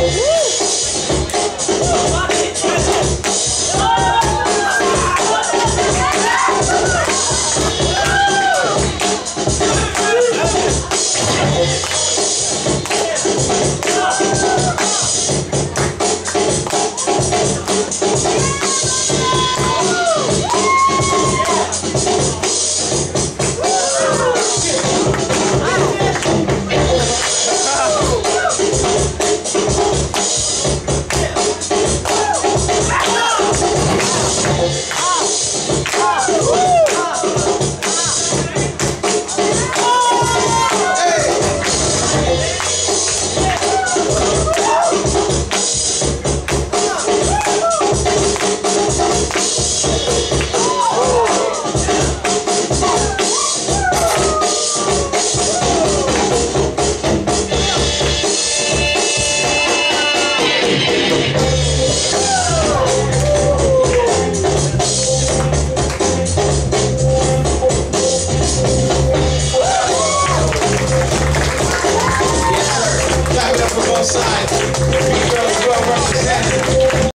Woo!